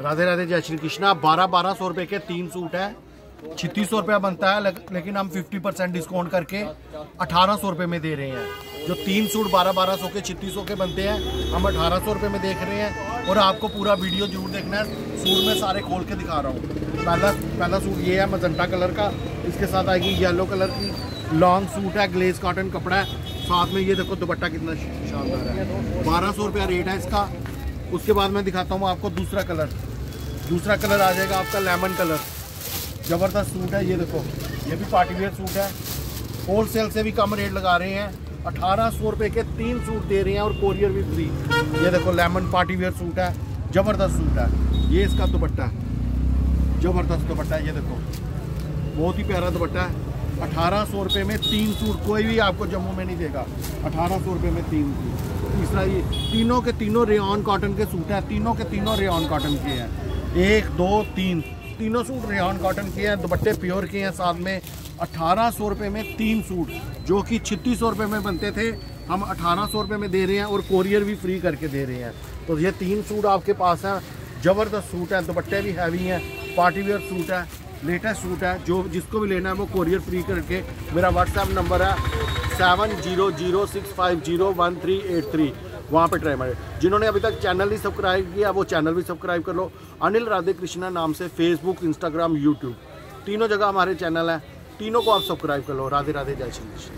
राधे राधे, जय श्री कृष्णा। बारह बारह सौ रुपए के तीन सूट है। छत्तीस सौ रुपया बनता है लेकिन हम फिफ्टी परसेंट डिस्काउंट करके अठारह सौ रुपये में दे रहे हैं। जो तीन सूट बारह बारह सौ के, छत्तीस सौ के बनते हैं, हम अठारह सौ रुपये में देख रहे हैं। और आपको पूरा वीडियो ज़रूर देखना है। सूट में सारे खोल के दिखा रहा हूँ। पहला पहला सूट ये है मजंटा कलर का। इसके साथ आएगी येलो कलर की लॉन्ग सूट है, ग्लेज कॉटन कपड़ा है। साथ में ये देखो दुपट्टा कितना शानदार है। बारह सौ रुपया रेट है इसका। उसके बाद मैं दिखाता हूँ आपको दूसरा कलर। दूसरा कलर आ जाएगा आपका लेमन कलर। ज़बरदस्त सूट है, ये देखो। ये भी पार्टी वेयर सूट है। होल सेल से भी कम रेट लगा रहे हैं। अठारह सौ रुपये के तीन सूट दे रहे हैं और कोरियर भी फ्री ये देखो, लेमन पार्टी वेयर सूट है। ज़बरदस्त सूट है। ये इसका दुपट्टा। है ज़बरदस्त दुपट्टा है, ये देखो। बहुत ही प्यारा दुपट्टा है। अठारह सौ रुपये में तीन सूट कोई भी आपको जम्मू में नहीं देगा। अठारह सौ रुपये में तीन सूट। तीसरा ये, तीनों के तीनों रेन कॉटन के सूट हैं। तीनों के तीनों रेन कॉटन के हैं। एक, दो, तीन। तीनों सूट रेहान कॉटन के हैं, दुपट्टे प्योर के हैं, साथ में अठारह सौ रुपये में तीन सूट, जो कि छत्तीस सौ रुपये में बनते थे। हम अठारह सौ रुपये में दे रहे हैं और कोरियर भी फ्री करके दे रहे हैं। तो ये तीन सूट आपके पास हैं। ज़बरदस्त सूट है, दुपट्टे भी हैवी हैं पार्टी वेयर सूट है लेटेस्ट सूट है। जो जिसको भी लेना है, वो कोरियर फ्री करके। मेरा व्हाट्सएप नंबर है seven zero zero six five zero one three eight three वहाँ पे ट्राई मारे। जिन्होंने अभी तक चैनल नहीं सब्सक्राइब किया, वो चैनल भी सब्सक्राइब कर लो। अनिल राधे कृष्णा नाम से फेसबुक इंस्टाग्राम यूट्यूब तीनों जगह हमारे चैनल हैं। तीनों को आप सब्सक्राइब कर लो। राधे राधे, जय श्री कृष्ण।